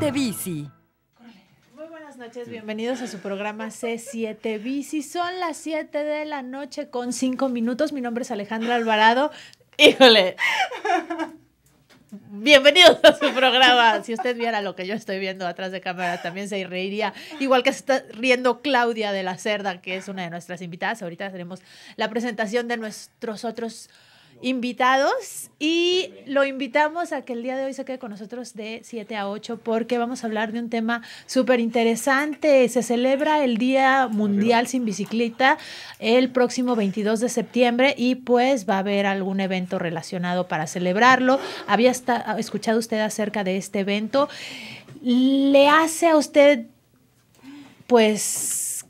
C7 Bici. Muy buenas noches, bienvenidos a su programa C7 Bici. Son las 7 de la noche con 5 minutos. Mi nombre es Alejandra Alvarado. Híjole. Bienvenidos a su programa. Si usted viera lo que yo estoy viendo atrás de cámara, también se reiría. Igual que se está riendo Claudia de la Cerda, que es una de nuestras invitadas. Ahorita tenemos la presentación de nuestros otros invitados y lo invitamos a que el día de hoy se quede con nosotros de 7 a 8 porque vamos a hablar de un tema súper interesante. Se celebra el Día Mundial sin Bicicleta el próximo 22 de septiembre y pues va a haber algún evento relacionado para celebrarlo. Había escuchado usted acerca de este evento. ¿Le hace a usted, pues,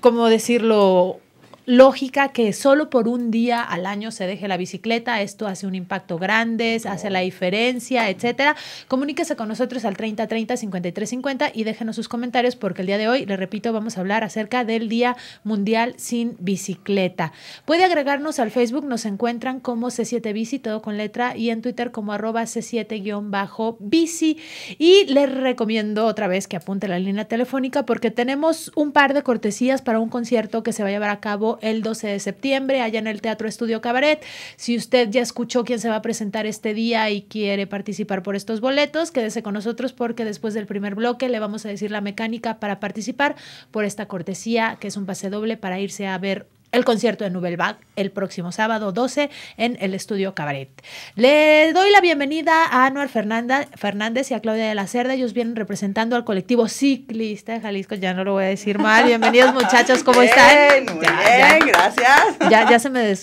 cómo decirlo, lógica que solo por un día al año se deje la bicicleta, esto hace un impacto grande, hace la diferencia, etcétera. Comuníquese con nosotros al 30 30 53 50 y déjenos sus comentarios porque el día de hoy, le repito, vamos a hablar acerca del Día Mundial sin Bicicleta. Puede agregarnos al Facebook, nos encuentran como C7 Bici, todo con letra, y en Twitter como arroba C7-bici. Y les recomiendo otra vez que apunte la línea telefónica porque tenemos un par de cortesías para un concierto que se va a llevar a cabo el 12 de septiembre allá en el Teatro Estudio Cabaret. Si usted ya escuchó quién se va a presentar este día y quiere participar por estos boletos, quédese con nosotros porque después del primer bloque le vamos a decir la mecánica para participar por esta cortesía, que es un pase doble para irse a ver el concierto de Nubelbach el próximo sábado 12 en el estudio Cabaret. Le doy la bienvenida a Anuar Fernández y a Claudia de la Cerda. Ellos vienen representando al colectivo ciclista de Jalisco. Ya no lo voy a decir mal. Bienvenidos, muchachos. ¿Cómo están? Muy bien, gracias. Ya, ya se me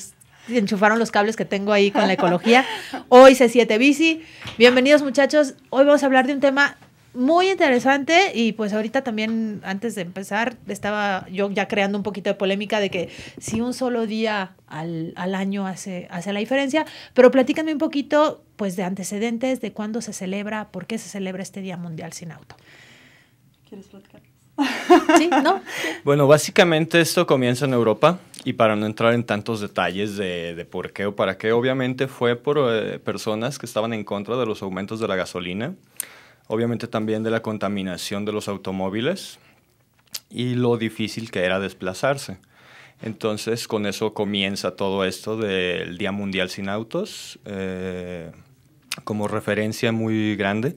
enchufaron los cables que tengo ahí con la ecología. Hoy C7 Bici. Bienvenidos, muchachos. Hoy vamos a hablar de un tema muy interesante y pues ahorita también antes de empezar estaba yo ya creando un poquito de polémica de que si un solo día al, año hace, hace la diferencia, pero platícame un poquito pues de antecedentes, de cuándo se celebra, por qué se celebra este Día Mundial sin Auto. ¿Quieres platicar? ¿Sí? ¿No? Bueno, básicamente esto comienza en Europa y para no entrar en tantos detalles de, de por qué o para qué, obviamente fue por eh, personas que estaban en contra de los aumentos de la gasolina obviamente también de la contaminación de los automóviles y lo difícil que era desplazarse. Entonces, con eso comienza todo esto del Día Mundial sin Autos, eh, como referencia muy grande.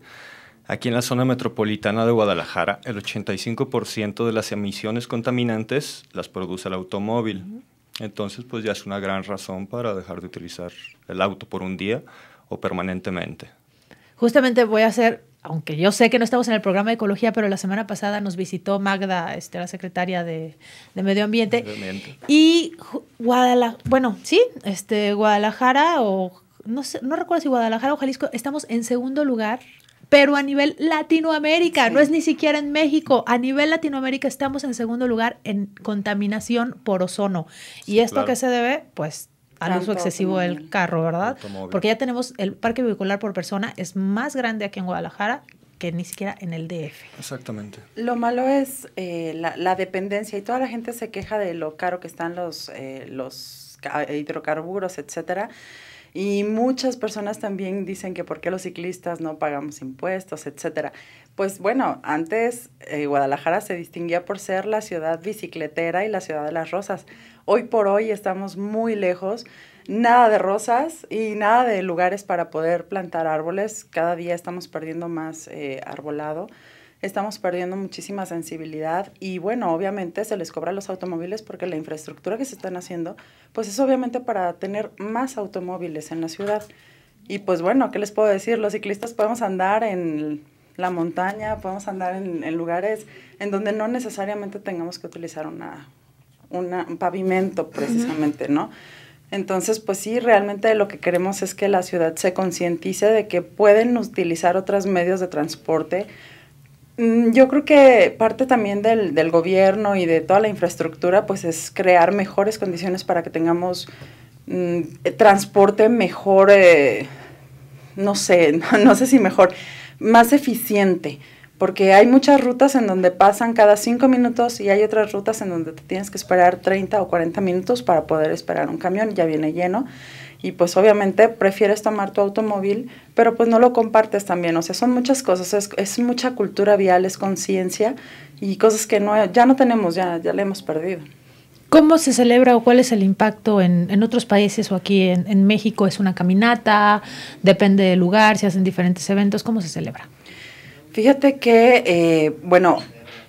Aquí en la zona metropolitana de Guadalajara, el 85% de las emisiones contaminantes las produce el automóvil. Entonces, pues ya es una gran razón para dejar de utilizar el auto por un día o permanentemente. Justamente voy a hacer aunque yo sé que no estamos en el programa de ecología, pero la semana pasada nos visitó Magda, este, la secretaria de, Medio Ambiente. Y Guadalajara, bueno, sí, este, Guadalajara o no sé, no recuerdo si Guadalajara o Jalisco, estamos en segundo lugar, pero a nivel Latinoamérica, no es ni siquiera en México, a nivel Latinoamérica estamos en segundo lugar en contaminación por ozono. ¿Y esto qué se debe? Pues al uso excesivo del carro, ¿verdad? Porque ya tenemos el parque vehicular por persona es más grande aquí en Guadalajara que ni siquiera en el DF. Exactamente. Lo malo es eh, la, dependencia y toda la gente se queja de lo caro que están los, eh, los hidrocarburos, etcétera. Y muchas personas también dicen que por qué los ciclistas no pagamos impuestos, etcétera. Pues bueno, antes eh, Guadalajara se distinguía por ser la ciudad bicicletera y la ciudad de las rosas. Hoy por hoy estamos muy lejos, nada de rosas y nada de lugares para poder plantar árboles. Cada día estamos perdiendo más eh, arbolado, estamos perdiendo muchísima sensibilidad y bueno, obviamente se les cobra a los automóviles porque la infraestructura que se están haciendo, pues es obviamente para tener más automóviles en la ciudad. Y pues bueno, ¿qué les puedo decir? Los ciclistas podemos andar en la montaña, podemos andar en, en lugares en donde no necesariamente tengamos que utilizar una, un pavimento precisamente, ¿no? Entonces, pues sí, realmente lo que queremos es que la ciudad se concientice de que pueden utilizar otros medios de transporte. Mm, yo creo que parte también del, del gobierno y de toda la infraestructura, pues es crear mejores condiciones para que tengamos mm, transporte mejor, eh, no sé, no sé si mejor, más eficiente porque hay muchas rutas en donde pasan cada cinco minutos y hay otras rutas en donde te tienes que esperar 30 o 40 minutos para poder esperar un camión, ya viene lleno. Y pues obviamente prefieres tomar tu automóvil, pero pues no lo compartes también, o sea, son muchas cosas, es, es mucha cultura vial, es conciencia y cosas que no, ya no tenemos, ya, ya le hemos perdido. ¿Cómo se celebra o cuál es el impacto en, en otros países o aquí en, en, México? ¿Es una caminata? ¿Depende del lugar? ¿Se hacen diferentes eventos? ¿Cómo se celebra? Fíjate que, eh, bueno,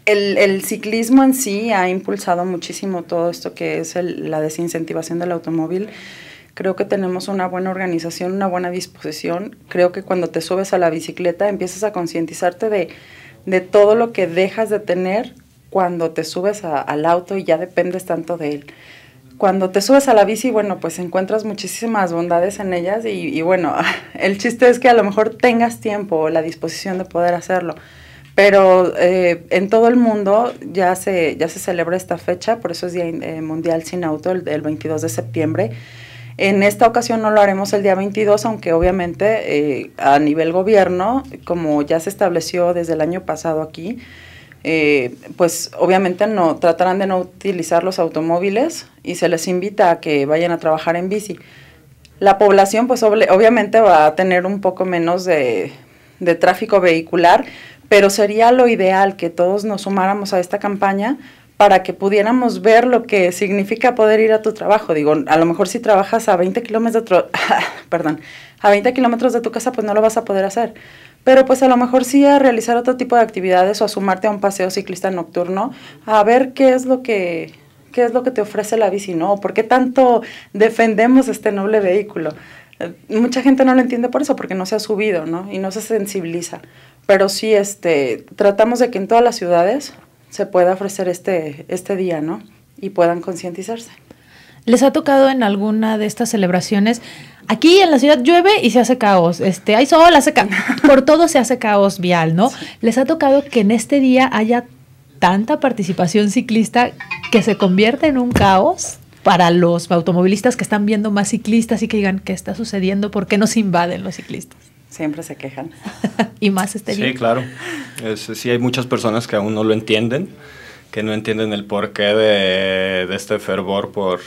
el, el, ciclismo en sí ha impulsado muchísimo todo esto que es el, la desincentivación del automóvil. Creo que tenemos una buena organización, una buena disposición. Creo que cuando te subes a la bicicleta empiezas a concientizarte de, de todo lo que dejas de tener cuando te subes a, al auto y ya dependes tanto de él. Cuando te subes a la bici, bueno, pues encuentras muchísimas bondades en ellas y, y bueno, el chiste es que a lo mejor tengas tiempo o la disposición de poder hacerlo. Pero eh, en todo el mundo ya se, ya se celebra esta fecha, por eso es Día eh, Mundial Sin Auto, el, el, 22 de septiembre. En esta ocasión no lo haremos el día 22, aunque obviamente eh, a nivel gobierno, como ya se estableció desde el año pasado aquí, eh, pues obviamente no tratarán de no utilizar los automóviles y se les invita a que vayan a trabajar en bici. La población pues ob obviamente va a tener un poco menos de, tráfico vehicular, pero sería lo ideal que todos nos sumáramos a esta campaña para que pudiéramos ver lo que significa poder ir a tu trabajo. Digo, a lo mejor si trabajas a 20 kilómetros, perdón, a 20 kilómetros de tu casa, pues no lo vas a poder hacer pero pues a lo mejor sí a realizar otro tipo de actividades o a sumarte a un paseo ciclista nocturno, a ver qué es lo que, qué es lo que te ofrece la bici, ¿no? ¿Por qué tanto defendemos este noble vehículo? Eh, mucha gente no lo entiende por eso, porque no se ha subido, ¿no? Y no se sensibiliza. Pero sí, este, tratamos de que en todas las ciudades se pueda ofrecer este, este día, ¿no? Y puedan concientizarse. ¿Les ha tocado en alguna de estas celebraciones? Aquí en la ciudad llueve y se hace caos. Este, hay sol, hace caos. Por todo se hace caos vial, ¿no? Sí. ¿Les ha tocado que en este día haya tanta participación ciclista que se convierte en un caos? para los automovilistas que están viendo más ciclistas y que digan qué está sucediendo, por qué nos invaden los ciclistas. Siempre se quejan. y más este día. Sí, claro. Es, sí, hay muchas personas que aún no lo entienden, que no entienden el porqué de, de este fervor por,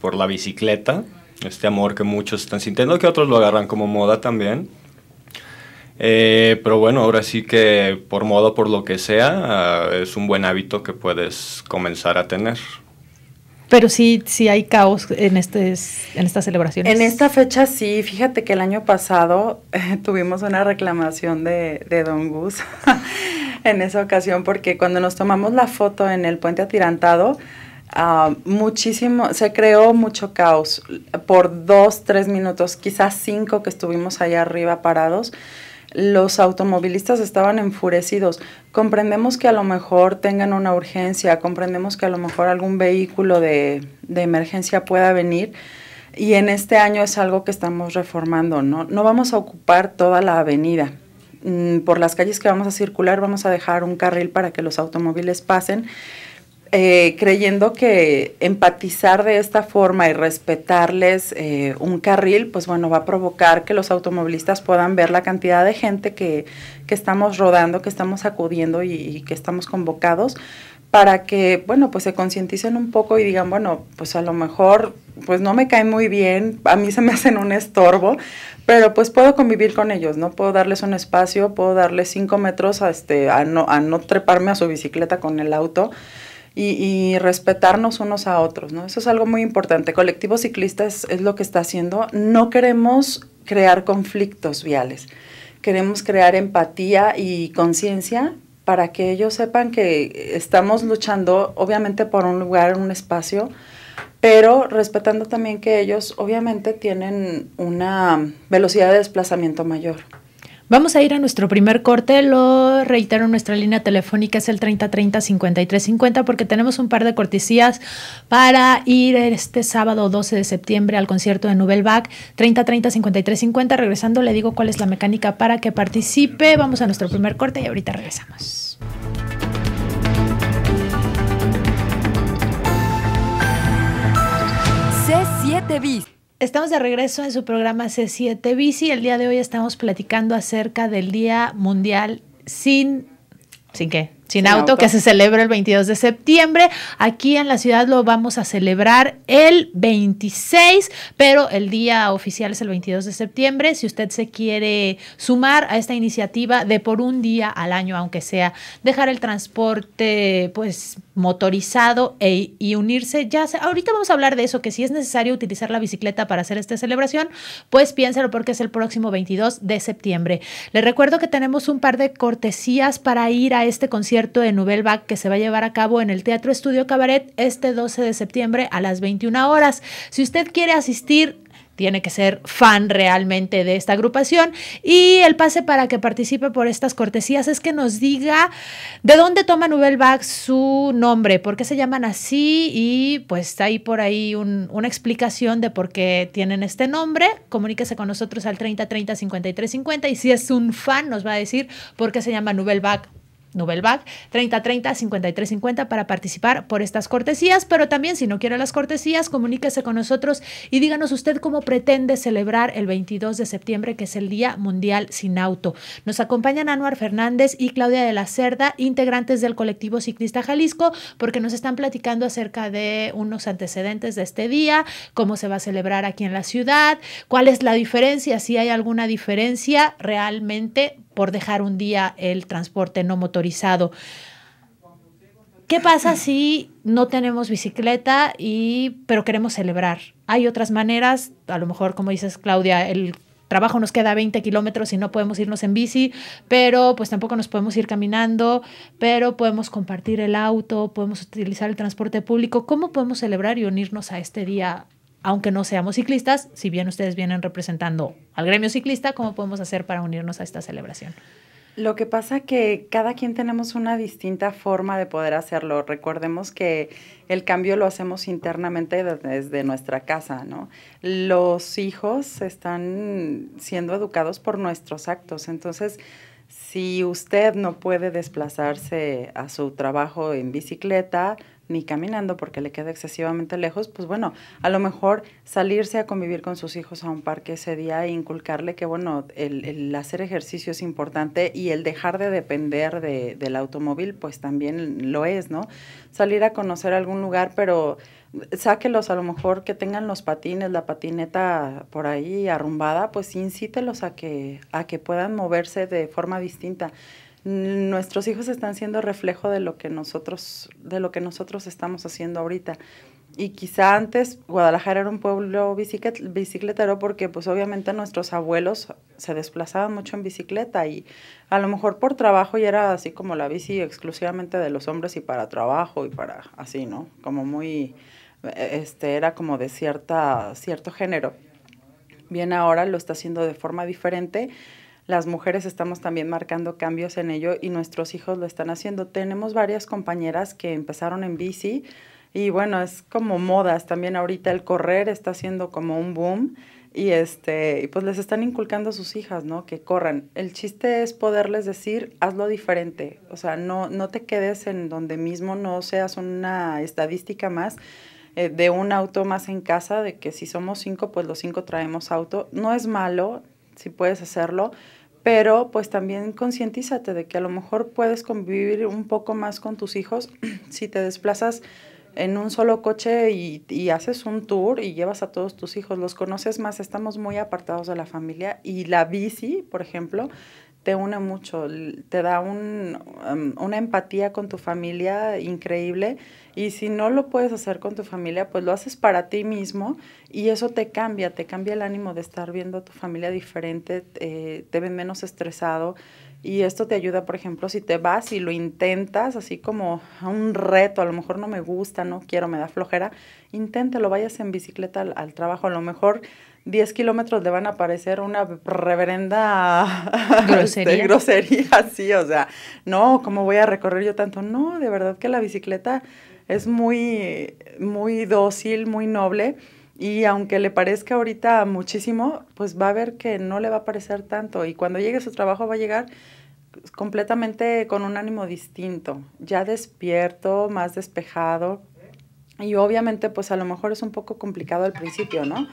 por la bicicleta, este amor que muchos están sintiendo, que otros lo agarran como moda también. Eh, pero bueno, ahora sí que por moda, por lo que sea, uh, es un buen hábito que puedes comenzar a tener. Pero sí, sí hay caos en, este, en estas celebraciones. En esta fecha sí, fíjate que el año pasado eh, tuvimos una reclamación de, de Don Gus en esa ocasión porque cuando nos tomamos la foto en el puente atirantado, Uh, muchísimo, se creó mucho caos por dos, tres minutos, quizás cinco que estuvimos allá arriba parados. Los automovilistas estaban enfurecidos. Comprendemos que a lo mejor tengan una urgencia, comprendemos que a lo mejor algún vehículo de, de emergencia pueda venir. Y en este año es algo que estamos reformando, ¿no? No vamos a ocupar toda la avenida. Mm, por las calles que vamos a circular vamos a dejar un carril para que los automóviles pasen eh, creyendo que empatizar de esta forma y respetarles eh, un carril, pues bueno, va a provocar que los automovilistas puedan ver la cantidad de gente que, que estamos rodando, que estamos acudiendo y, y, que estamos convocados para que, bueno, pues se concienticen un poco y digan, bueno, pues a lo mejor, pues no me cae muy bien, a mí se me hacen un estorbo, pero pues puedo convivir con ellos, ¿no? Puedo darles un espacio, puedo darles cinco metros a, este, a, no, a no treparme a su bicicleta con el auto, y, respetarnos unos a otros, ¿no? Eso es algo muy importante. Colectivo Ciclista es lo que está haciendo. No queremos crear conflictos viales, queremos crear empatía y conciencia para que ellos sepan que estamos luchando, obviamente, por un lugar, un espacio, pero respetando también que ellos, obviamente, tienen una velocidad de desplazamiento mayor. Vamos a ir a nuestro primer corte, lo reitero, nuestra línea telefónica es el 3030-5350 porque tenemos un par de cortesías para ir este sábado 12 de septiembre al concierto de Nubelbach, 3030-5350. Regresando le digo cuál es la mecánica para que participe. Vamos a nuestro primer corte y ahorita regresamos. C7 Bis. Estamos de regreso en su programa C7 Bici. El día de hoy estamos platicando acerca del Día Mundial sin... ¿Sin qué? Sin, auto, que se celebra el 22 de septiembre. Aquí en la ciudad lo vamos a celebrar el 26, pero el día oficial es el 22 de septiembre. Si usted se quiere sumar a esta iniciativa de por un día al año, aunque sea dejar el transporte pues motorizado e, y unirse, ya ahorita vamos a hablar de eso, que si es necesario utilizar la bicicleta para hacer esta celebración, pues piénselo porque es el próximo 22 de septiembre. Le recuerdo que tenemos un par de cortesías para ir a este concierto de Nouvelle que se va a llevar a cabo en el Teatro Estudio Cabaret este 12 de septiembre a las 21 horas. Si usted quiere asistir, tiene que ser fan realmente de esta agrupación. Y el pase para que participe por estas cortesías es que nos diga de dónde toma Nouvelle su nombre, por qué se llaman así y pues hay por ahí una explicación de por qué tienen este nombre. Comuníquese con nosotros al 30 30 53 50 y si es un fan nos va a decir por qué se llama Nouvelle Novelback 3030 5350 para participar por estas cortesías, pero también si no quiere las cortesías, comuníquese con nosotros y díganos usted cómo pretende celebrar el 22 de septiembre, que es el Día Mundial Sin Auto. Nos acompañan Anuar Fernández y Claudia de la Cerda, integrantes del colectivo ciclista Jalisco, porque nos están platicando acerca de unos antecedentes de este día, cómo se va a celebrar aquí en la ciudad, cuál es la diferencia, si hay alguna diferencia realmente por dejar un día el transporte no motorizado. ¿Qué pasa si no tenemos bicicleta y pero queremos celebrar? Hay otras maneras, a lo mejor como dices Claudia, el trabajo nos queda 20 kilómetros y no podemos irnos en bici, pero pues tampoco nos podemos ir caminando, pero podemos compartir el auto, podemos utilizar el transporte público. ¿Cómo podemos celebrar y unirnos a este día aunque no seamos ciclistas, si bien ustedes vienen representando al gremio ciclista, ¿cómo podemos hacer para unirnos a esta celebración? Lo que pasa que cada quien tenemos una distinta forma de poder hacerlo. Recordemos que el cambio lo hacemos internamente desde nuestra casa, ¿no? Los hijos están siendo educados por nuestros actos. Entonces, si usted no puede desplazarse a su trabajo en bicicleta, ni caminando porque le queda excesivamente lejos, pues bueno, a lo mejor salirse a convivir con sus hijos a un parque ese día e inculcarle que, bueno, el, hacer ejercicio es importante y el dejar de depender de, del automóvil, pues también lo es, ¿no? Salir a conocer algún lugar, pero sáquelos a lo mejor que tengan los patines, la patineta por ahí arrumbada, pues incítelos a que, a que puedan moverse de forma distinta nuestros hijos están siendo reflejo de lo que nosotros, de lo que nosotros estamos haciendo ahorita. Y quizá antes Guadalajara era un pueblo bicicletero porque pues obviamente nuestros abuelos se desplazaban mucho en bicicleta y a lo mejor por trabajo y era así como la bici exclusivamente de los hombres y para trabajo y para así, ¿no? Como muy, este, era como de cierta, cierto género. Bien ahora lo está haciendo de forma diferente las mujeres estamos también marcando cambios en ello y nuestros hijos lo están haciendo. Tenemos varias compañeras que empezaron en bici y bueno, es como modas. También ahorita el correr está haciendo como un boom y este y pues les están inculcando a sus hijas, ¿no? Que corran. El chiste es poderles decir, hazlo diferente. O sea, no, no te quedes en donde mismo, no seas una estadística más eh, de un auto más en casa, de que si somos cinco, pues los cinco traemos auto. No es malo, si puedes hacerlo, pero pues también concientízate de que a lo mejor puedes convivir un poco más con tus hijos. Si te desplazas en un solo coche y, y, haces un tour y llevas a todos tus hijos, los conoces más, estamos muy apartados de la familia y la bici, por ejemplo, te une mucho, te da un, um, una empatía con tu familia increíble y si no lo puedes hacer con tu familia, pues lo haces para ti mismo y eso te cambia, te cambia el ánimo de estar viendo a tu familia diferente, eh, te ven menos estresado y esto te ayuda, por ejemplo, si te vas y lo intentas así como a un reto, a lo mejor no me gusta, no quiero, me da flojera, inténtalo, vayas en bicicleta al, al trabajo, a lo mejor 10 kilómetros le van a parecer una reverenda grosería. Este, grosería, sí, o sea, no, ¿cómo voy a recorrer yo tanto? No, de verdad que la bicicleta es muy, muy dócil, muy noble. Y aunque le parezca ahorita muchísimo, pues va a ver que no le va a parecer tanto. Y cuando llegue a su trabajo va a llegar completamente con un ánimo distinto, ya despierto, más despejado. Y obviamente pues a lo mejor es un poco complicado al principio, ¿no?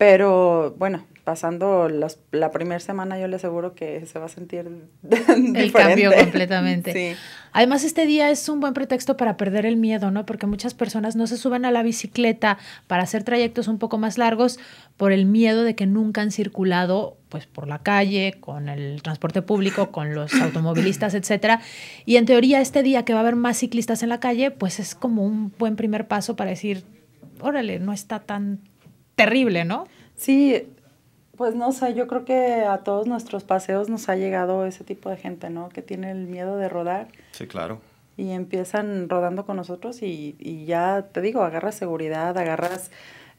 Pero bueno, pasando la primera semana yo le aseguro que se va a sentir el cambio completamente. Además este día es un buen pretexto para perder el miedo, ¿no? Porque muchas personas no se suben a la bicicleta para hacer trayectos un poco más largos por el miedo de que nunca han circulado pues por la calle, con el transporte público, con los automovilistas, etcétera. Y en teoría este día que va a haber más ciclistas en la calle, pues es como un buen primer paso para decir, órale, no está tan terrible, ¿no? Sí, pues no sé, yo creo que a todos nuestros paseos nos ha llegado ese tipo de gente, ¿no? Que tiene el miedo de rodar. Sí, claro. Y empiezan rodando con nosotros y, y ya, te digo, agarras seguridad, agarras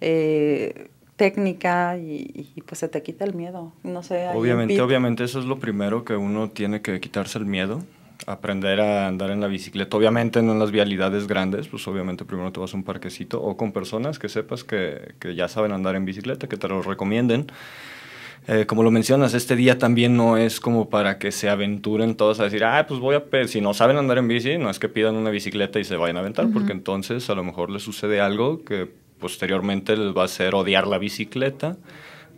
eh, técnica y, y, pues se te quita el miedo. No sé. Obviamente, obviamente eso es lo primero que uno tiene que quitarse el miedo aprender a andar en la bicicleta. Obviamente no en las vialidades grandes, pues obviamente primero te vas a un parquecito o con personas que sepas que, que ya saben andar en bicicleta, que te lo recomienden. Eh, como lo mencionas, este día también no es como para que se aventuren todos a decir, ah, pues voy a, si no saben andar en bici, no es que pidan una bicicleta y se vayan a aventar, porque entonces a lo mejor les sucede algo que posteriormente les va a hacer odiar la bicicleta,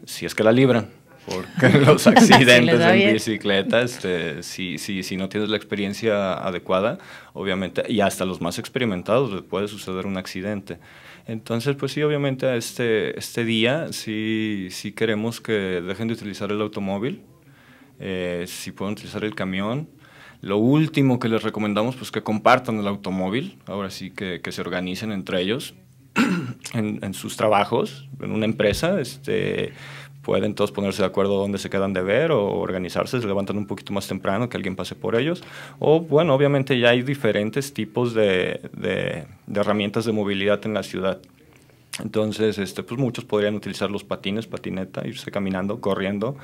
si es que la libran. Porque los accidentes en bicicleta, este, si, si, si no tienes la experiencia adecuada, obviamente, y hasta los más experimentados les puede suceder un accidente. Entonces, pues sí, obviamente este, este día sí, sí queremos que dejen de utilizar el automóvil, eh, si pueden utilizar el camión. Lo último que les recomendamos, pues que compartan el automóvil, ahora sí que, que se organicen entre ellos en, en, sus trabajos, en una empresa, este, pueden todos ponerse de acuerdo dónde se quedan de ver o organizarse, se levantan un poquito más temprano, que alguien pase por ellos. O bueno, obviamente ya hay diferentes tipos de, de, herramientas de movilidad en la ciudad. Entonces, este, pues muchos podrían utilizar los patines, patineta, irse caminando, corriendo,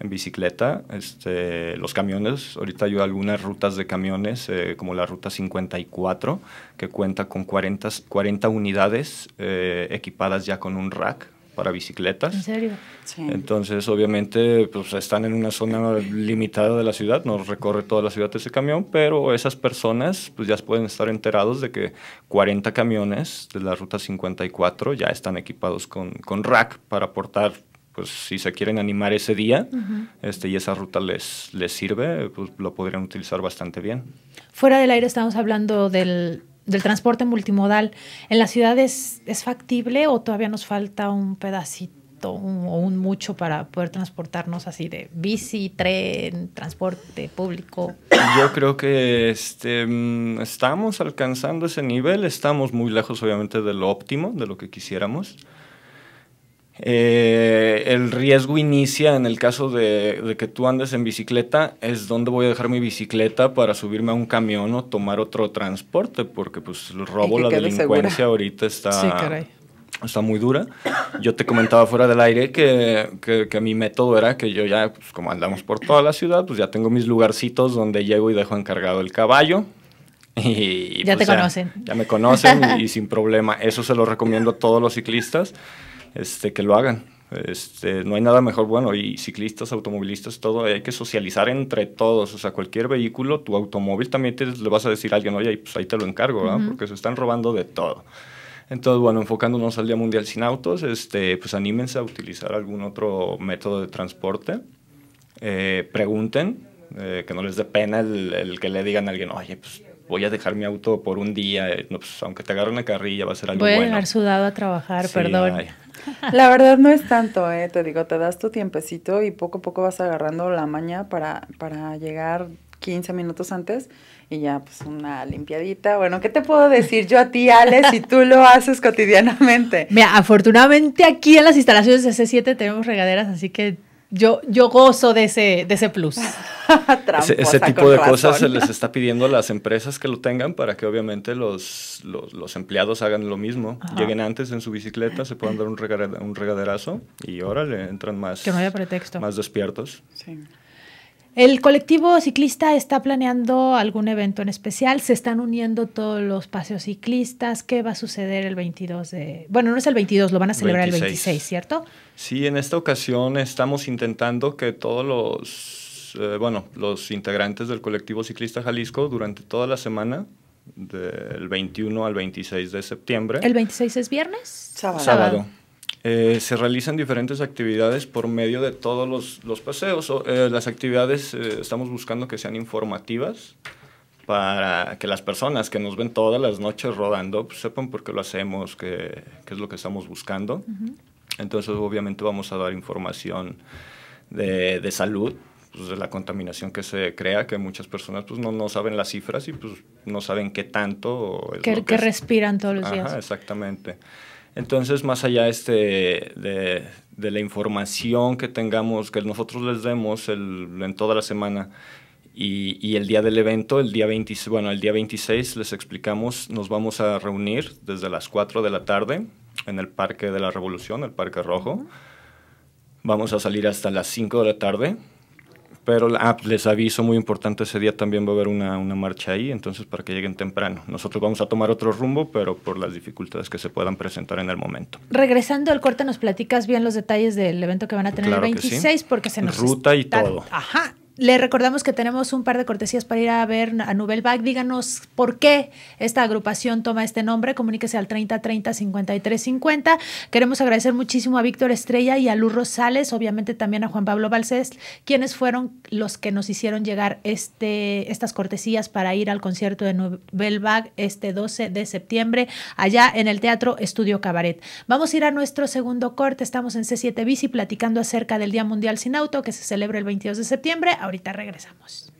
en bicicleta. Este, los camiones, ahorita hay algunas rutas de camiones, eh, como la ruta 54, que cuenta con 40, 40 unidades eh, equipadas ya con un rack para bicicletas. ¿En serio? Sí. Entonces, obviamente, pues están en una zona limitada de la ciudad, no recorre toda la ciudad ese camión, pero esas personas pues ya pueden estar enterados de que 40 camiones de la ruta 54 ya están equipados con, con rack para aportar pues si se quieren animar ese día este, y esa ruta les, les sirve, pues lo podrían utilizar bastante bien. Fuera del aire estamos hablando del del transporte multimodal, ¿en la ciudad es, factible o todavía nos falta un pedacito o un mucho para poder transportarnos así de bici, tren, transporte público? Yo creo que este, mm, estamos alcanzando ese nivel, estamos muy lejos obviamente de lo óptimo, de lo que quisiéramos. Eh, el riesgo inicia en el caso de, que tú andes en bicicleta, es donde voy a dejar mi bicicleta para subirme a un camión o tomar otro transporte, porque pues el robo, la delincuencia ahorita está, está muy dura. Yo te comentaba fuera del aire que, que, mi método era que yo ya, pues, como andamos por toda la ciudad, pues ya tengo mis lugarcitos donde llego y dejo encargado el caballo. Y, ya pues, te conocen. Ya me conocen y sin problema. Eso se lo recomiendo a todos los ciclistas este, que lo hagan. Este, no hay nada mejor, bueno, y ciclistas, automovilistas, todo, hay que socializar entre todos, o sea, cualquier vehículo, tu automóvil también te, le vas a decir a alguien, oye, pues ahí te lo encargo, porque se están robando de todo. Entonces, bueno, enfocándonos al Día Mundial sin Autos, este, pues anímense a utilizar algún otro método de transporte, eh, pregunten, eh, que no les dé pena el, que le digan a alguien, oye, pues voy a dejar mi auto por un día, eh, pues, aunque te agarre una carrilla va a ser algo bueno. Voy a llegar sudado a trabajar, perdón. La verdad no es tanto, eh, te digo, te das tu tiempecito y poco a poco vas agarrando la maña para, para llegar 15 minutos antes y ya pues una limpiadita. Bueno, ¿qué te puedo decir yo a ti, Alex, si tú lo haces cotidianamente? Mira, afortunadamente aquí en las instalaciones de C7 tenemos regaderas, así que yo, yo gozo de ese, de ese plus. ese, tipo de cosas se les está pidiendo a las empresas que lo tengan para que obviamente los, los, empleados hagan lo mismo. Lleguen antes en su bicicleta, se puedan dar un, un regaderazo y ahora le entran más, que no haya pretexto. más despiertos. Sí. El colectivo ciclista está planeando algún evento en especial, se están uniendo todos los paseos ciclistas, ¿qué va a suceder el 22 de... Bueno, no es el 22, lo van a celebrar el 26, ¿cierto? Sí, en esta ocasión estamos intentando que todos los, eh, bueno, los integrantes del colectivo ciclista Jalisco durante toda la semana, del 21 al 26 de septiembre. ¿El 26 es viernes? Sábado. Sábado Eh, se realizan diferentes actividades por medio de todos los, los paseos. Eh, las actividades eh, estamos buscando que sean informativas para que las personas que nos ven todas las noches rodando pues, sepan por qué lo hacemos, qué, qué, es lo que estamos buscando. Entonces, obviamente, vamos a dar información de, de salud, pues, de la contaminación que se crea, que muchas personas pues, no, no saben las cifras y pues, no saben qué tanto. Es que, que, respiran todos los días. Exactamente. Entonces, más allá este, de, de, la información que tengamos, que nosotros les demos el, en toda la semana y, y, el día del evento, el día, 20, bueno, el día 26, les explicamos, nos vamos a reunir desde las 4 de la tarde en el Parque de la Revolución, el Parque Rojo. Vamos a salir hasta las 5 de la tarde pero ah, les aviso, muy importante, ese día también va a haber una, una, marcha ahí, entonces para que lleguen temprano. Nosotros vamos a tomar otro rumbo, pero por las dificultades que se puedan presentar en el momento. Regresando al corte, nos platicas bien los detalles del evento que van a tener el 26, sí. porque se nos... Ruta y todo. Ajá, le recordamos que tenemos un par de cortesías para ir a ver a Nubelbach. Díganos por qué esta agrupación toma este nombre. Comuníquese al 30 30 53 50. Queremos agradecer muchísimo a Víctor Estrella y a Luz Rosales, obviamente también a Juan Pablo Balcés, quienes fueron los que nos hicieron llegar este, estas cortesías para ir al concierto de Nubelbach este 12 de septiembre, allá en el Teatro Estudio Cabaret. Vamos a ir a nuestro segundo corte. Estamos en C7 Bici platicando acerca del Día Mundial Sin Auto que se celebra el 22 de septiembre Ahorita regresamos.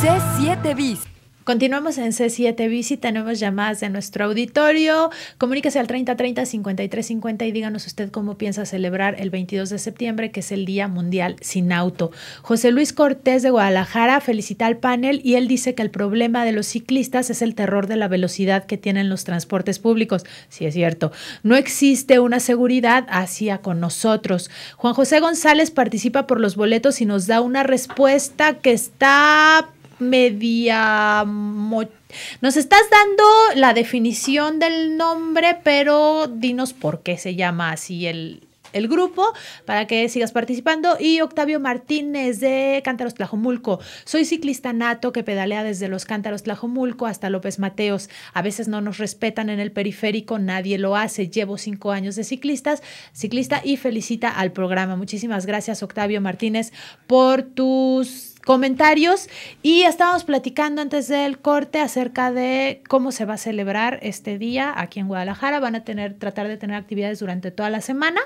C7 Bis Continuamos en C7 Bici, tenemos llamadas de nuestro auditorio. Comuníquese al 3030 5350 y díganos usted cómo piensa celebrar el 22 de septiembre, que es el Día Mundial Sin Auto. José Luis Cortés de Guadalajara felicita al panel y él dice que el problema de los ciclistas es el terror de la velocidad que tienen los transportes públicos. Sí, es cierto. No existe una seguridad hacia con nosotros. Juan José González participa por los boletos y nos da una respuesta que está media... Nos estás dando la definición del nombre, pero dinos por qué se llama así el, el grupo para que sigas participando. Y Octavio Martínez de Cántaros Tlajomulco. Soy ciclista nato que pedalea desde los Cántaros Tlajomulco hasta López Mateos. A veces no nos respetan en el periférico, nadie lo hace. Llevo cinco años de ciclistas, ciclista y felicita al programa. Muchísimas gracias, Octavio Martínez, por tus comentarios y estábamos platicando antes del corte acerca de cómo se va a celebrar este día aquí en Guadalajara. Van a tener, tratar de tener actividades durante toda la semana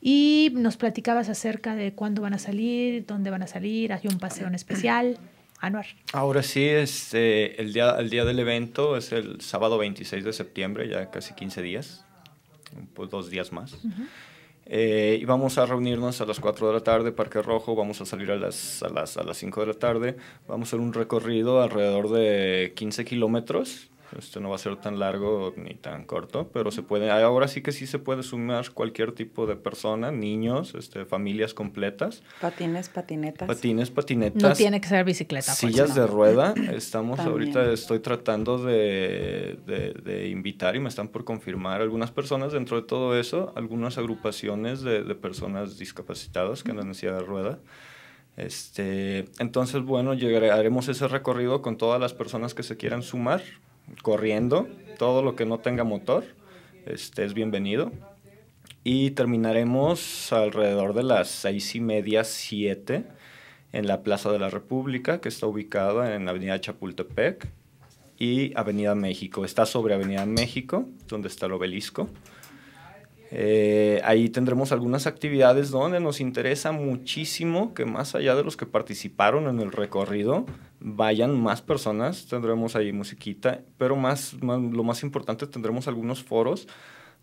y nos platicabas acerca de cuándo van a salir, dónde van a salir, hay un paseo en especial. Anuar. Ahora sí, este, el, día, el día del evento es el sábado 26 de septiembre, ya casi 15 días, pues dos días más. Uh -huh. Eh, y vamos a reunirnos a las 4 de la tarde, Parque Rojo, vamos a salir a las, a, las, a las 5 de la tarde, vamos a hacer un recorrido alrededor de 15 kilómetros, este no va a ser tan largo ni tan corto, pero se puede, ahora sí que sí se puede sumar cualquier tipo de persona, niños, este, familias completas. Patines, patinetas. Patines, patinetas. No tiene que ser bicicleta. Sillas de rueda. Estamos También. ahorita, estoy tratando de, de, de, invitar y me están por confirmar algunas personas dentro de todo eso, algunas agrupaciones de, de personas discapacitadas que andan en silla de rueda. Este, entonces, bueno, llegaremos ese recorrido con todas las personas que se quieran sumar corriendo, todo lo que no tenga motor este, es bienvenido. Y terminaremos alrededor de las seis y media, siete, en la Plaza de la República, que está ubicada en Avenida Chapultepec y Avenida México. Está sobre Avenida México, donde está el obelisco. Eh, ahí tendremos algunas actividades donde nos interesa muchísimo que más allá de los que participaron en el recorrido, vayan más personas. Tendremos ahí musiquita, pero más, lo más importante, tendremos algunos foros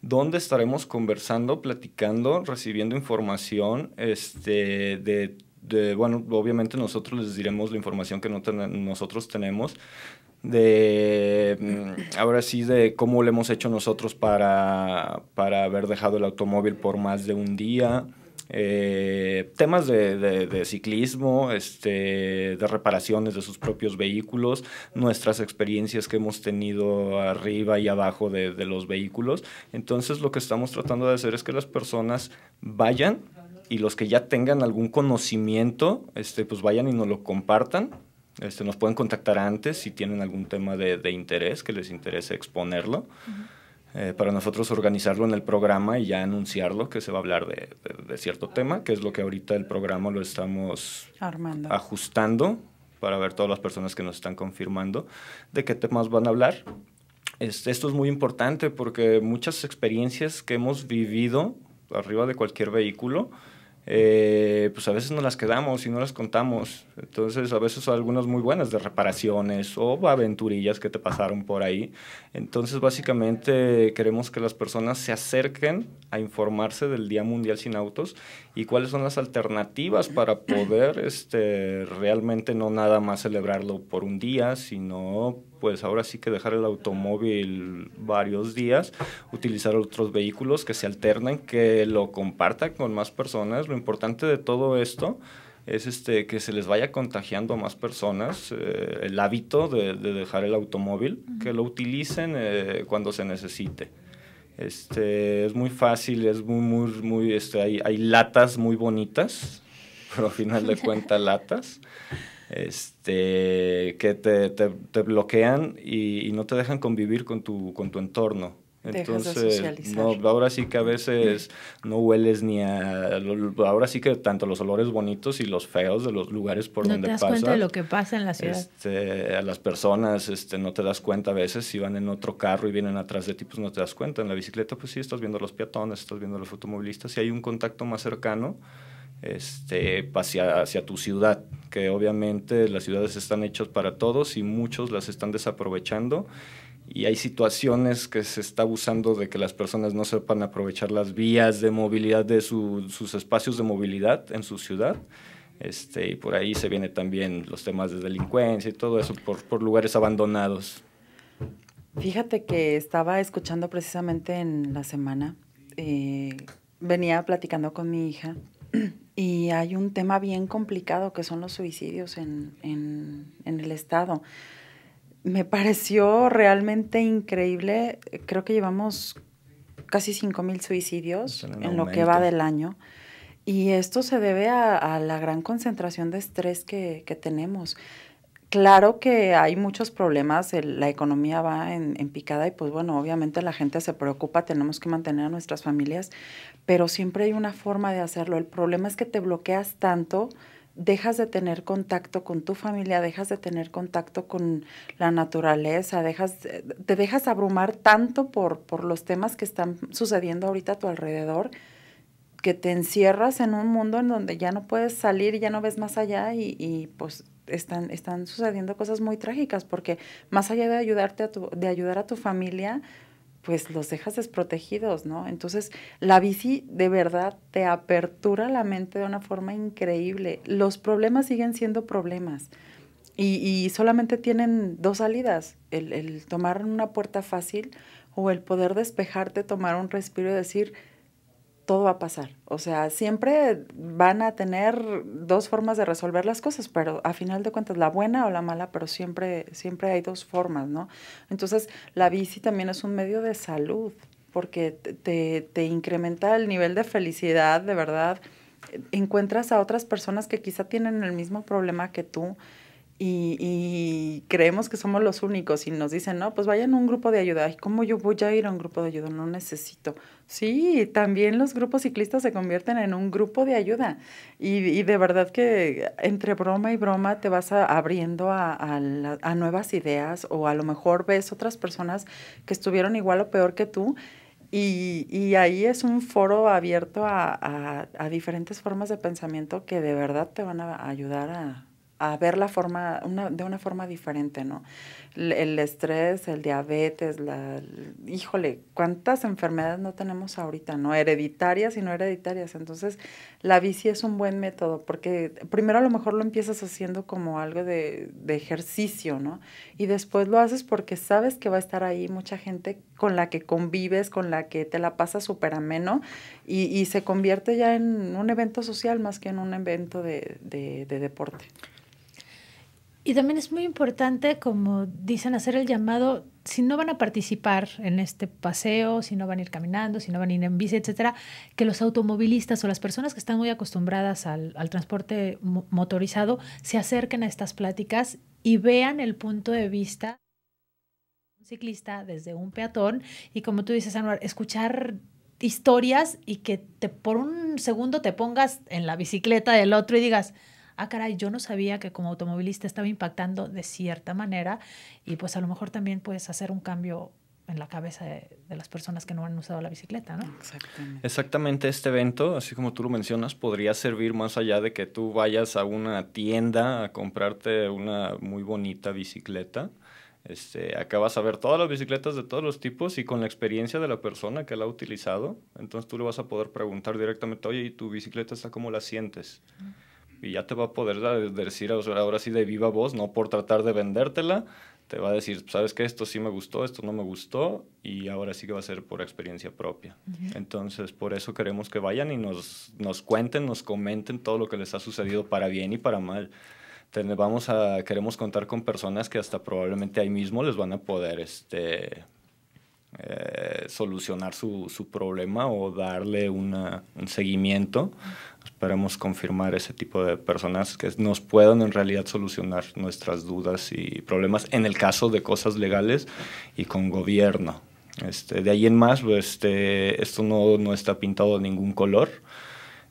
donde estaremos conversando, platicando, recibiendo información este, de, bueno, obviamente nosotros les diremos la información que no nosotros tenemos, de mm, ahora sí de cómo lo hemos hecho nosotros para, para haber dejado el automóvil por más de un día. Eh, temas de, de, de, ciclismo, este, de reparaciones de sus propios vehículos, nuestras experiencias que hemos tenido arriba y abajo de, de los vehículos. Entonces lo que estamos tratando de hacer es que las personas vayan y los que ya tengan algún conocimiento, este, pues vayan y nos lo compartan Este, nos pueden contactar antes si tienen algún tema de, de interés que les interese exponerlo. Eh, para nosotros organizarlo en el programa y ya anunciarlo, que se va a hablar de, de, cierto tema, que es lo que ahorita el programa lo estamos Armando. ajustando para ver todas las personas que nos están confirmando de qué temas van a hablar. Este, esto es muy importante porque muchas experiencias que hemos vivido arriba de cualquier vehículo, eh, pues a veces no las quedamos y no las contamos. Entonces, a veces son algunas muy buenas de reparaciones o aventurillas que te pasaron por ahí. Entonces, básicamente queremos que las personas se acerquen a informarse del Día Mundial Sin Autos y cuáles son las alternativas para poder este, realmente no nada más celebrarlo por un día, sino pues ahora sí que dejar el automóvil varios días, utilizar otros vehículos que se alternen, que lo compartan con más personas. Lo importante de todo esto es este, que se les vaya contagiando a más personas eh, el hábito de, de, dejar el automóvil, que lo utilicen eh, cuando se necesite. Este, es muy fácil, es muy, muy, muy, este, hay, hay latas muy bonitas, pero al final de cuentas latas este, que te, te, te bloquean y, y, no te dejan convivir con tu, con tu entorno. Entonces, no, ahora sí que a veces no hueles ni a... Ahora sí que tanto los olores bonitos y los feos de los lugares por no donde pasas. No te das cuenta de lo que pasa en la ciudad. Este, a las personas este, no te das cuenta a veces si van en otro carro y vienen atrás de ti, pues no te das cuenta. En la bicicleta, pues sí, estás viendo a los peatones, estás viendo a los automovilistas. Si hay un contacto más cercano, este, hacia, hacia tu ciudad, que obviamente las ciudades están hechas para todos y muchos las están desaprovechando y hay situaciones que se está abusando de que las personas no sepan aprovechar las vías de movilidad de su, sus espacios de movilidad en su ciudad. Este, y por ahí se vienen también los temas de delincuencia y todo eso por, por lugares abandonados. Fíjate que estaba escuchando precisamente en la semana, eh, venía platicando con mi hija y hay un tema bien complicado que son los suicidios en, en, en el Estado. Me pareció realmente increíble. Creo que llevamos casi 5 mil suicidios en, en lo que va del año. Y esto se debe a, a la gran concentración de estrés que, que, tenemos. Claro que hay muchos problemas, el, la economía va en, en, picada y pues bueno, obviamente la gente se preocupa, tenemos que mantener a nuestras familias, pero siempre hay una forma de hacerlo. El problema es que te bloqueas tanto, dejas de tener contacto con tu familia, dejas de tener contacto con la naturaleza, dejas, te dejas abrumar tanto por, por los temas que están sucediendo ahorita a tu alrededor, que te encierras en un mundo en donde ya no puedes salir ya no ves más allá y, y pues están, están sucediendo cosas muy trágicas porque más allá de ayudarte a tu, de ayudar a tu familia, pues los dejas desprotegidos, ¿no? Entonces, la bici de verdad te apertura la mente de una forma increíble. Los problemas siguen siendo problemas y, y solamente tienen dos salidas, el, el, tomar una puerta fácil o el poder despejarte, tomar un respiro y decir, todo va a pasar. O sea, siempre van a tener dos formas de resolver las cosas, pero a final de cuentas, la buena o la mala, pero siempre, siempre hay dos formas, ¿no? Entonces, la bici también es un medio de salud, porque te, te incrementa el nivel de felicidad, de verdad. Encuentras a otras personas que quizá tienen el mismo problema que tú. Y, creemos que somos los únicos y nos dicen, no, pues vayan a un grupo de ayuda. ¿Y cómo yo voy a ir a un grupo de ayuda? No necesito. Sí, también los grupos ciclistas se convierten en un grupo de ayuda. Y, de verdad que entre broma y broma te vas abriendo a, a, nuevas ideas o a lo mejor ves otras personas que estuvieron igual o peor que tú y, y, ahí es un foro abierto a, a, a, diferentes formas de pensamiento que de verdad te van a ayudar a, a ver la forma, una, de una forma diferente, ¿no? El, el estrés, el diabetes, la, híjole, cuántas enfermedades no tenemos ahorita, ¿no? Hereditarias y no hereditarias. Entonces, la bici es un buen método porque primero a lo mejor lo empiezas haciendo como algo de, de ejercicio, ¿no? Y después lo haces porque sabes que va a estar ahí mucha gente con la que convives, con la que te la pasas súper ameno y, y, se convierte ya en un evento social más que en un evento de, de, de deporte. Y también es muy importante, como dicen, hacer el llamado, si no van a participar en este paseo, si no van a ir caminando, si no van a ir en bici, etcétera, que los automovilistas o las personas que están muy acostumbradas al, al transporte motorizado se acerquen a estas pláticas y vean el punto de vista un ciclista desde un peatón y como tú dices, Anuar, escuchar historias y que te por un segundo te pongas en la bicicleta del otro y digas, ah, caray, yo no sabía que como automovilista estaba impactando de cierta manera y pues a lo mejor también puedes hacer un cambio en la cabeza de, las personas que no han usado la bicicleta, ¿no? Exactamente. Exactamente este evento, así como tú lo mencionas, podría servir más allá de que tú vayas a una tienda a comprarte una muy bonita bicicleta. Este, acá vas a ver todas las bicicletas de todos los tipos y con la experiencia de la persona que la ha utilizado, entonces tú le vas a poder preguntar directamente, oye, ¿y tu bicicleta está cómo la sientes? Y ya te va a poder decir ahora sí de viva voz, no por tratar de vendértela, te va a decir, sabes que esto sí me gustó, esto no me gustó, y ahora sí que va a ser por experiencia propia. Entonces, por eso queremos que vayan y nos, nos cuenten, nos comenten todo lo que les ha sucedido para bien y para mal. vamos a, queremos contar con personas que hasta probablemente ahí mismo les van a poder este, eh, solucionar su, su, problema o darle una, un seguimiento esperemos confirmar ese tipo de personas que nos puedan en realidad solucionar nuestras dudas y problemas en el caso de cosas legales y con gobierno. Este, de ahí en más, pues, este, esto no, no está pintado de ningún color,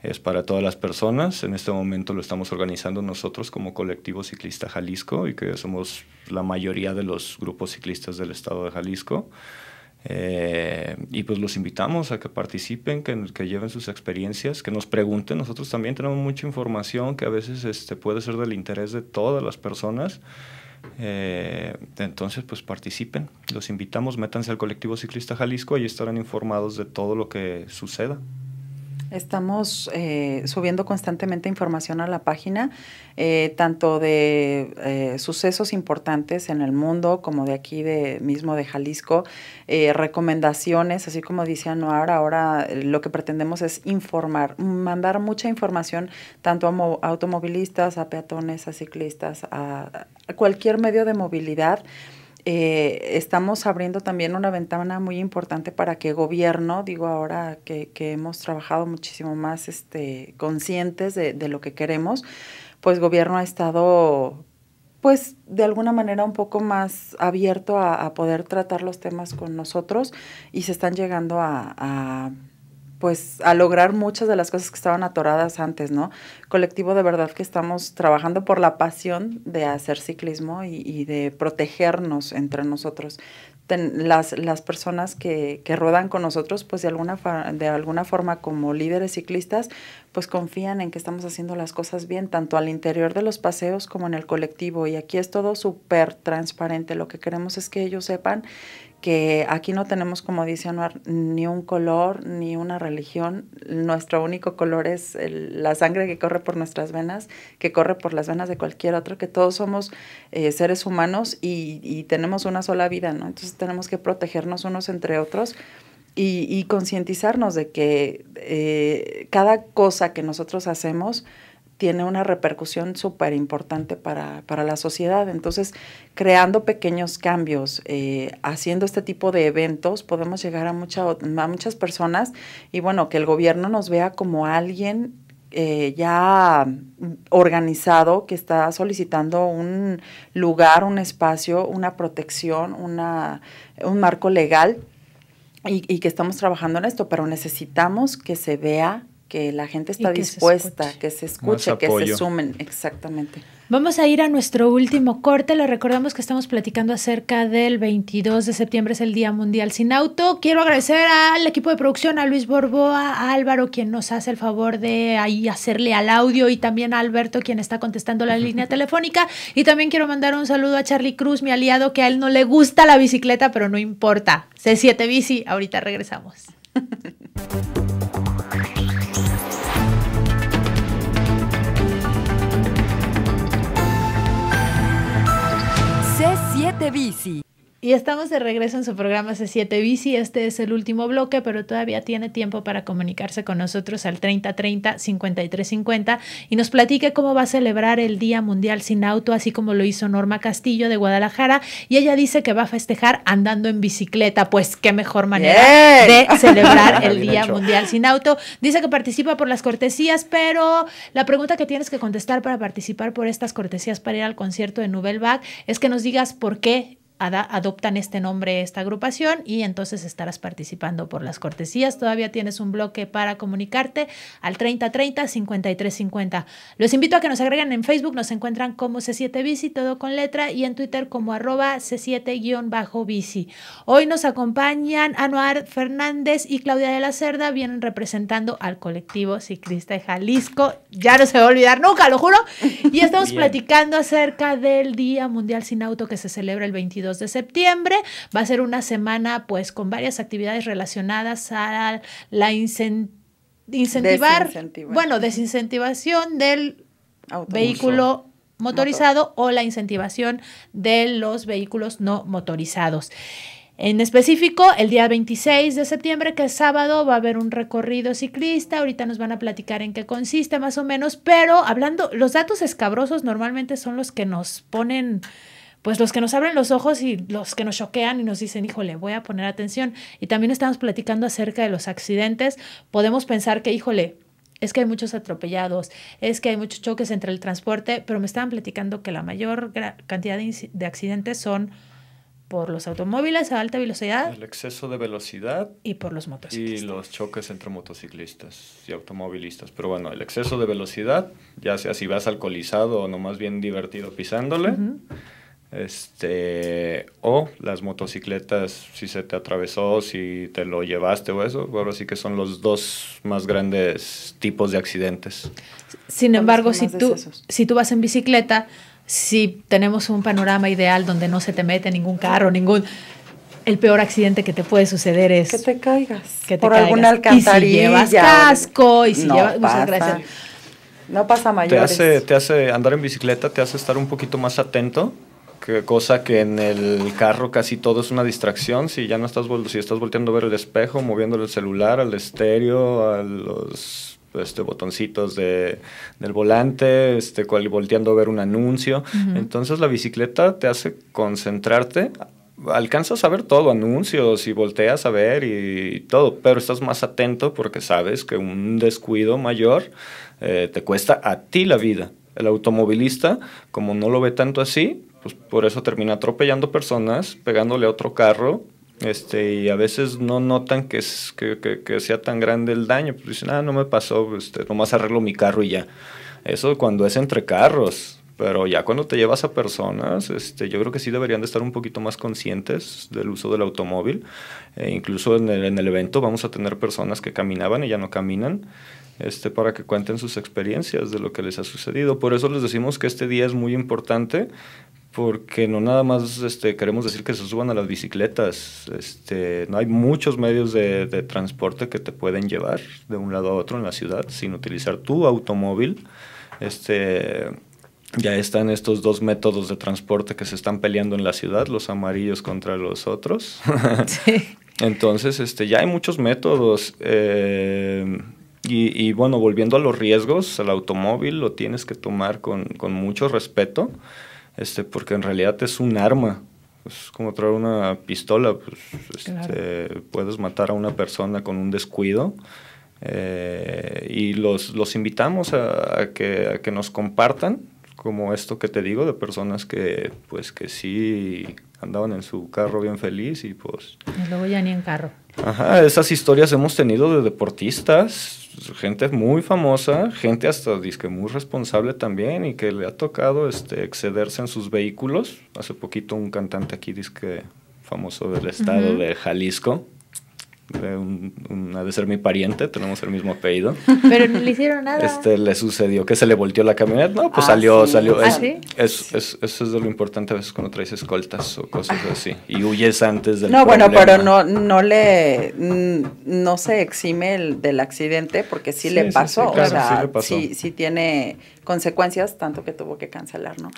es para todas las personas. En este momento lo estamos organizando nosotros como colectivo ciclista Jalisco y que somos la mayoría de los grupos ciclistas del estado de Jalisco. Eh, y pues los invitamos a que participen, que, lleven sus experiencias, que nos pregunten. Nosotros también tenemos mucha información que a veces este, puede ser del interés de todas las personas. Eh, entonces, pues participen. Los invitamos, métanse al colectivo ciclista Jalisco y estarán informados de todo lo que suceda. Estamos eh, subiendo constantemente información a la página, eh, tanto de eh, sucesos importantes en el mundo como de aquí de, mismo de Jalisco, recomendaciones, así como dice Anuar, ahora lo que pretendemos es informar, mandar mucha información tanto a automovilistas, a peatones, a ciclistas, a cualquier medio de movilidad. Eh, estamos abriendo también una ventana muy importante para que gobierno, digo ahora que, hemos trabajado muchísimo más este, conscientes de, lo que queremos, pues gobierno ha estado pues de alguna manera un poco más abierto a, poder tratar los temas con nosotros y se están llegando a pues a lograr muchas de las cosas que estaban atoradas antes, ¿no? Colectivo de verdad que estamos trabajando por la pasión de hacer ciclismo y, de protegernos entre nosotros. las, las personas que, que ruedan con nosotros, pues de alguna, de alguna forma como líderes ciclistas, pues confían en que estamos haciendo las cosas bien, tanto al interior de los paseos como en el colectivo. Y aquí es todo súper transparente. Lo que queremos es que ellos sepan que aquí no tenemos, como dice Anuar, ni un color, ni una religión. Nuestro único color es la sangre que corre por nuestras venas, que corre por las venas de cualquier otro, que todos somos eh, seres humanos y, tenemos una sola vida, ¿no? Entonces tenemos que protegernos unos entre otros y, concientizarnos de que eh, cada cosa que nosotros hacemos, tiene una repercusión súper importante para, la sociedad. Entonces, creando pequeños cambios, eh, haciendo este tipo de eventos, podemos llegar a, a muchas personas y bueno, que el gobierno nos vea como alguien eh, ya organizado que está solicitando un lugar, un espacio, una protección, una, un marco legal y, y que estamos trabajando en esto, pero necesitamos que se vea que la gente está dispuesta, que se escuche, que se sumen, exactamente. Vamos a ir a nuestro último corte. Le recordamos que estamos platicando acerca del 22 de septiembre, es el Día Mundial Sin Auto. Quiero agradecer al equipo de producción, a Luis Borboa, a Álvaro, quien nos hace el favor de ahí hacerle al audio, y también a Alberto, quien está contestando la línea telefónica. Y también quiero mandar un saludo a Charlie Cruz, mi aliado, que a él no le gusta la bicicleta, pero no importa. C7 Bici, ahorita regresamos. C7 Bici. Y estamos de regreso en su programa C7 Bici. Este es el último bloque, pero todavía tiene tiempo para comunicarse con nosotros al 3030-5350 y nos platique cómo va a celebrar el Día Mundial sin Auto, así como lo hizo Norma Castillo de Guadalajara. Y ella dice que va a festejar andando en bicicleta. Pues qué mejor manera de celebrar el Día Mundial sin Auto. Dice que participa por las cortesías, pero la pregunta que tienes que contestar para participar por estas cortesías para ir al concierto de Nouvelle es que nos digas por qué adoptan este nombre, esta agrupación, y entonces estarás participando por las cortesías. Todavía tienes un bloque para comunicarte al 3030-5350. Los invito a que nos agreguen en Facebook, nos encuentran como C7 Bici, todo con letra, y en Twitter como arroba C7-Bici. Hoy nos acompañan Anuar Fernández y Claudia de la Cerda, vienen representando al colectivo ciclista de Jalisco. Ya no se va a olvidar nunca, lo juro. Y estamos platicando acerca del Día Mundial Sin Auto que se celebra el 22 de septiembre. Va a ser una semana pues con varias actividades relacionadas a la incentivar, bueno, desincentivación del vehículo motorizado o la incentivación de los vehículos no motorizados. En específico, el día 26 de septiembre, que es sábado, va a haber un recorrido ciclista. Ahorita nos van a platicar en qué consiste más o menos, pero hablando, los datos escabrosos normalmente son los que nos ponen pues los que nos abren los ojos y los que nos choquean y nos dicen, híjole, voy a poner atención. Y también estamos platicando acerca de los accidentes. Podemos pensar que, híjole, es que hay muchos atropellados, es que hay muchos choques entre el transporte, pero me estaban platicando que la mayor cantidad de, accidentes son por los automóviles a alta velocidad. El exceso de velocidad. Y por los motociclistas. Y los choques entre motociclistas y automovilistas. Pero bueno, el exceso de velocidad, ya sea si vas alcoholizado o no más bien divertido pisándole. Este, o las motocicletas, si se te atravesó, si te lo llevaste o eso, ahora sí que son los dos más grandes tipos de accidentes. Sin embargo, si tú, si tú vas en bicicleta, si tenemos un panorama ideal donde no se te mete ningún carro, ningún el peor accidente que te puede suceder es que te caigas que te por alguna alcantarilla. Y si llevas casco y si llevas muchas gracias. No pasa mayores. Te hace, te hace andar en bicicleta, te hace estar un poquito más atento cosa que en el carro casi todo es una distracción. Si ya no estás, si estás volteando a ver el espejo, moviendo el celular, al estéreo, a los este, botoncitos de, del volante, este, volteando a ver un anuncio. Entonces la bicicleta te hace concentrarte. Alcanzas a ver todo, anuncios y volteas a ver y, todo, pero estás más atento porque sabes que un descuido mayor eh, te cuesta a ti la vida. El automovilista, como no lo ve tanto así, pues por eso termina atropellando personas, pegándole a otro carro, este, y a veces no notan que, es, que, que, sea tan grande el daño, pues dicen, ah, no me pasó, este, nomás arreglo mi carro y ya. Eso cuando es entre carros, pero ya cuando te llevas a personas, este, yo creo que sí deberían de estar un poquito más conscientes del uso del automóvil. E incluso en el, en el evento vamos a tener personas que caminaban y ya no caminan este, para que cuenten sus experiencias de lo que les ha sucedido. Por eso les decimos que este día es muy importante porque no nada más este, queremos decir que se suban a las bicicletas, este, no hay muchos medios de, de, transporte que te pueden llevar de un lado a otro en la ciudad sin utilizar tu automóvil. Este, ya están estos dos métodos de transporte que se están peleando en la ciudad, los amarillos contra los otros. Sí. Entonces, este, ya hay muchos métodos. Eh, y, y, bueno, volviendo a los riesgos, el automóvil lo tienes que tomar con, con mucho respeto este, porque en realidad es un arma. Es como traer una pistola, pues, este, puedes matar a una persona con un descuido. Eh, y los, los invitamos a, que, a que nos compartan, como esto que te digo, de personas que, pues, que sí andaban en su carro bien feliz y pues... Y luego ya ni en carro. Ajá, esas historias hemos tenido de deportistas, gente muy famosa, gente hasta disque muy responsable también y que le ha tocado este excederse en sus vehículos. Hace poquito un cantante aquí disque famoso del estado de Jalisco un, ha de ser mi pariente, tenemos el mismo apellido. Pero no le hicieron nada. Este, le sucedió que se le volteó la camioneta. No, pues ah, salió, salió. ¿Ah, es, eso es de lo importante a veces cuando traes escoltas o cosas así. Y huyes antes del No, bueno, pero no, no le, no se exime el, del accidente porque sí, le pasó. o sea, sí, sí tiene consecuencias, tanto que tuvo que cancelar, ¿no?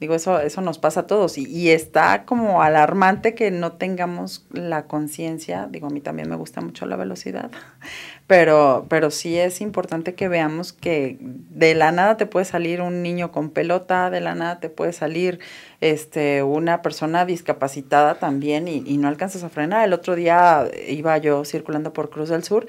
Digo, eso, eso nos pasa a todos y, y está como alarmante que no tengamos la conciencia, digo, a mí también me gusta mucho la velocidad, pero, pero sí es importante que veamos que de la nada te puede salir un niño con pelota, de la nada te puede salir este, una persona discapacitada también y, y no alcanzas a frenar. El otro día iba yo circulando por Cruz del Sur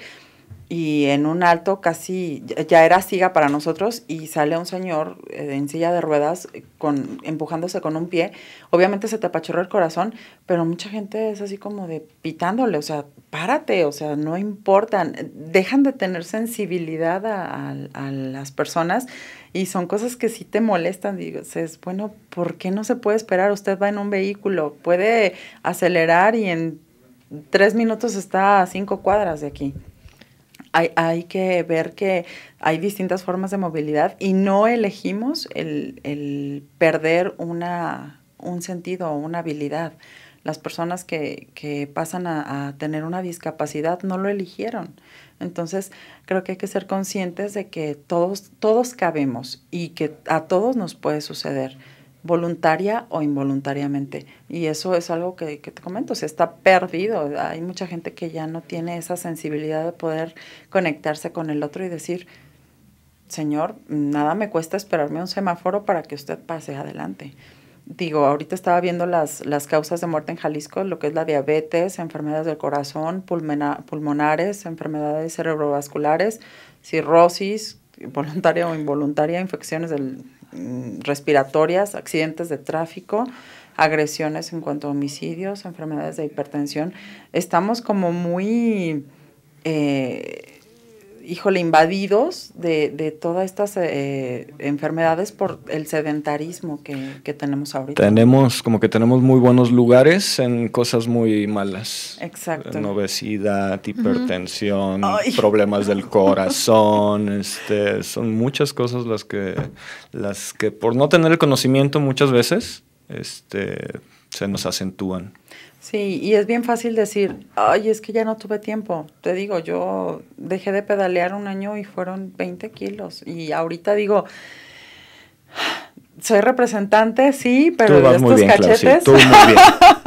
y en un alto casi ya era siga para nosotros y sale un señor eh, en silla de ruedas eh, con empujándose con un pie. Obviamente se te apachurra el corazón, pero mucha gente es así como de pitándole, o sea, párate, o sea, no importan, dejan de tener sensibilidad a, a, las personas y son cosas que sí te molestan. Digo, es bueno, ¿por qué no se puede esperar? Usted va en un vehículo, puede acelerar y en tres minutos está a cinco cuadras de aquí hay, hay, que ver que hay distintas formas de movilidad y no elegimos el, el perder una, un sentido o una habilidad. Las personas que, que pasan a, a, tener una discapacidad no lo eligieron. Entonces, creo que hay que ser conscientes de que todos, todos cabemos y que a todos nos puede suceder voluntaria o involuntariamente. Y eso es algo que, que, te comento, se está perdido. Hay mucha gente que ya no tiene esa sensibilidad de poder conectarse con el otro y decir, Señor, nada me cuesta esperarme un semáforo para que usted pase adelante. Digo, ahorita estaba viendo las, las causas de muerte en Jalisco, lo que es la diabetes, enfermedades del corazón, pulmona, pulmonares, enfermedades cerebrovasculares, cirrosis, voluntaria o involuntaria, infecciones del respiratorias, accidentes de tráfico, agresiones en cuanto a homicidios, enfermedades de hipertensión. Estamos como muy, eh, híjole, invadidos de, de todas estas eh, enfermedades por el sedentarismo que, que, tenemos ahorita. Tenemos, como que tenemos muy buenos lugares en cosas muy malas. Exacto. En obesidad, hipertensión, uh -huh. problemas del corazón, este, son muchas cosas las que, las que por no tener el conocimiento muchas veces, este, se nos acentúan. Sí, y es bien fácil decir, ay, es que ya no tuve tiempo. Te digo, yo dejé de pedalear un año y fueron 20 kilos. Y ahorita digo, soy representante, sí, pero de estos bien, cachetes. Clausi, tú muy bien.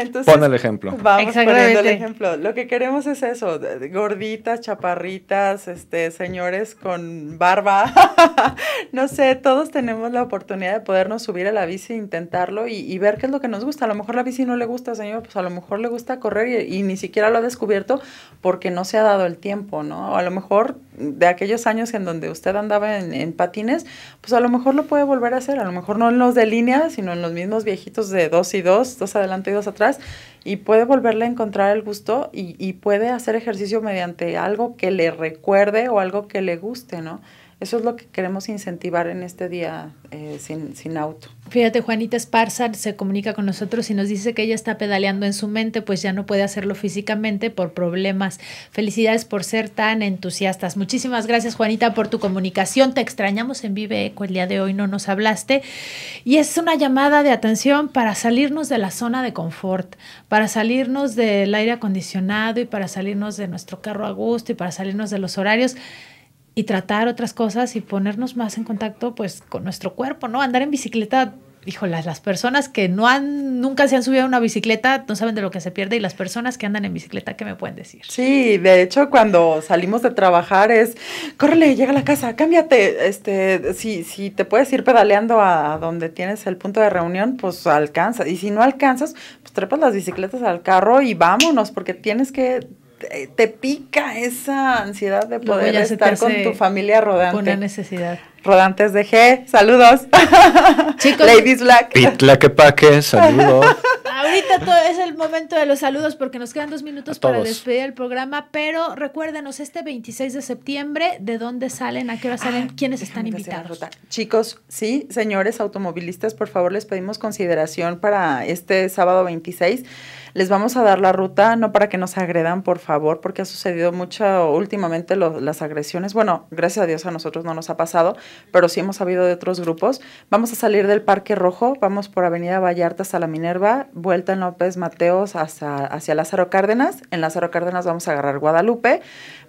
Entonces, Pon el ejemplo. Vamos poniendo el ejemplo. Lo que queremos es eso, gorditas, chaparritas, este, señores con barba. no sé, todos tenemos la oportunidad de podernos subir a la bici, intentarlo y, y, ver qué es lo que nos gusta. A lo mejor la bici no le gusta, señor, pues a lo mejor le gusta correr y, y ni siquiera lo ha descubierto porque no se ha dado el tiempo, ¿no? O a lo mejor de aquellos años en donde usted andaba en, en patines, pues a lo mejor lo puede volver a hacer. A lo mejor no en los de línea, sino en los mismos viejitos de dos y dos, dos adelante y dos atrás y puede volverle a encontrar el gusto y, y, puede hacer ejercicio mediante algo que le recuerde o algo que le guste, ¿no? Eso es lo que queremos incentivar en este día eh, sin, sin, auto. Fíjate, Juanita Esparza se comunica con nosotros y nos dice que ella está pedaleando en su mente, pues ya no puede hacerlo físicamente por problemas. Felicidades por ser tan entusiastas. Muchísimas gracias, Juanita, por tu comunicación. Te extrañamos en Vive Eco el día de hoy, no nos hablaste. Y es una llamada de atención para salirnos de la zona de confort, para salirnos del aire acondicionado y para salirnos de nuestro carro a gusto y para salirnos de los horarios y tratar otras cosas y ponernos más en contacto pues con nuestro cuerpo, ¿no? Andar en bicicleta, híjole, las personas que no han, nunca se han subido a una bicicleta no saben de lo que se pierde y las personas que andan en bicicleta, ¿qué me pueden decir? Sí, de hecho cuando salimos de trabajar es, córrele, llega a la casa, cámbiate, este, si, si te puedes ir pedaleando a donde tienes el punto de reunión, pues alcanza, y si no alcanzas, pues trepas las bicicletas al carro y vámonos, porque tienes que te, te, pica esa ansiedad de poder estar con tu familia rodante. Una necesidad. Rodantes de G, saludos. Chicos, Ladies Black. Pitlaquepaque, saludos. Ahorita todo es el momento de los saludos porque nos quedan dos minutos para despedir el programa, pero recuérdenos este 26 de septiembre, ¿de dónde salen? ¿A qué hora salen? Ah, ¿Quiénes están invitados? Chicos, sí, señores automovilistas, por favor les pedimos consideración para este sábado 26 Les vamos a dar la ruta, no para que nos agredan, por favor, porque ha sucedido mucho últimamente las agresiones. Bueno, gracias a Dios a nosotros no nos ha pasado, pero sí hemos sabido de otros grupos. Vamos a salir del Parque Rojo, vamos por Avenida Vallarta hasta la Minerva, vuelta en López Mateos hasta, hacia Lázaro Cárdenas. En Lázaro Cárdenas vamos a agarrar Guadalupe,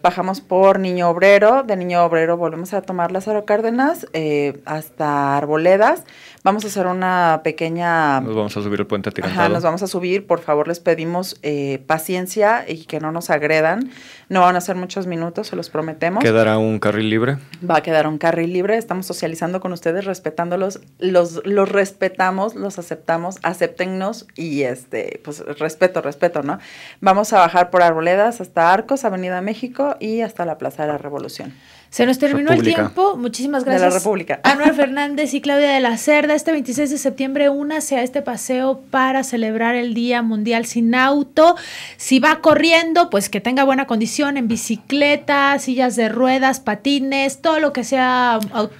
bajamos por Niño Obrero, de Niño Obrero volvemos a tomar Lázaro Cárdenas eh, hasta Arboledas. Vamos a hacer una pequeña... Nos vamos a subir el puente atirantado. Ajá, nos vamos a subir. Por favor, les pedimos eh, paciencia y que no nos agredan. No van a ser muchos minutos, se los prometemos. ¿Quedará un carril libre? Va a quedar un carril libre. Estamos socializando con ustedes, respetándolos. Los, los respetamos, los aceptamos, acéptennos y este, pues respeto, respeto, ¿no? Vamos a bajar por Arboledas hasta Arcos, Avenida México y hasta la Plaza de la Revolución. Se nos terminó el tiempo. Muchísimas gracias. De la República. Anuel Fernández y Claudia de la Cerda. Este 26 de septiembre, únase a este paseo para celebrar el Día Mundial sin Auto. Si va corriendo, pues que tenga buena condición en bicicleta, sillas de ruedas, patines, todo lo que sea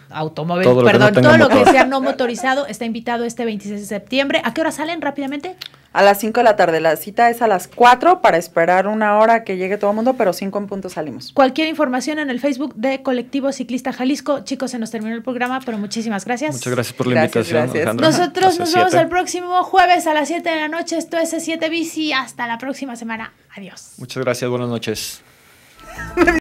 automóvil, perdón, todo lo que sea no motorizado está invitado este 26 de septiembre. ¿A qué hora salen rápidamente? A las 5 de la tarde. La cita es a las 4 para esperar una hora que llegue todo el mundo, pero 5 en punto salimos. Cualquier información en el Facebook de Colectivo Ciclista Jalisco. Chicos, se nos terminó el programa, pero muchísimas gracias. Muchas gracias por la invitación. Nosotros nos vemos el próximo jueves a las 7 de la noche. Esto es 7 Bici. Hasta la próxima semana. Adiós. Muchas gracias. Buenas noches.